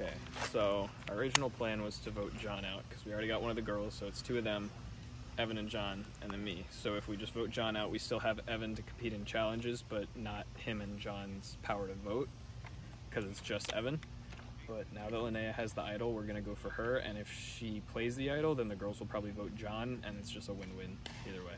Okay, so our original plan was to vote John out because we already got one of the girls, so it's two of them, Evan and John, and then me. So if we just vote John out, we still have Evan to compete in challenges, but not him and John's power to vote because it's just Evan. But now that Linnea has the idol, we're gonna go for her, and if she plays the idol, then the girls will probably vote John, and it's just a win-win either way.